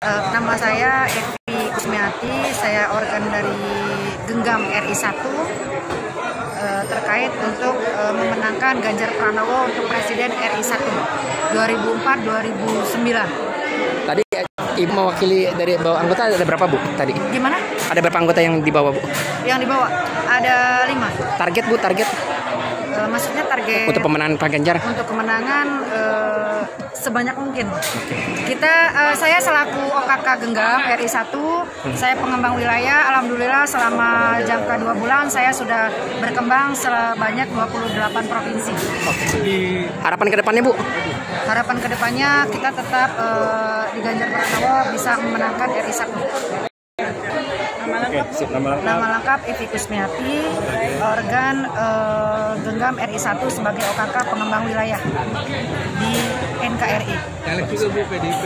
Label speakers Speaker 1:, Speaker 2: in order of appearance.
Speaker 1: Uh, nama saya Evi Kusmiati, saya organ dari Genggam RI 1 uh, terkait untuk uh, memenangkan Ganjar Pranowo untuk Presiden RI 1 2004-2009.
Speaker 2: Tadi Ibu mewakili dari bawa anggota ada berapa Bu tadi?
Speaker 1: Gimana?
Speaker 2: Ada berapa anggota yang dibawa Bu?
Speaker 1: Yang dibawa ada lima.
Speaker 2: Target Bu, target?
Speaker 1: Uh, maksudnya target
Speaker 2: untuk pemenangan Pak Ganjar?
Speaker 1: Untuk kemenangan uh, sebanyak mungkin. Kita uh, saya selaku OKK Genggam RI 1, hmm. saya pengembang wilayah. Alhamdulillah selama jangka dua bulan saya sudah berkembang sebanyak 28 provinsi.
Speaker 2: Oke. Harapan ke depannya Bu?
Speaker 1: Harapan ke depannya kita tetap uh, di Ganjar Pranowo bisa memenangkan RI 1. Nama lengkap, Oke, nama lengkap. Nama lengkap Evi Kusmiati, organ uh, Genggam RI 1 sebagai OKK pengembang wilayah di NKRI.
Speaker 3: Caleg juga Bu PDIP.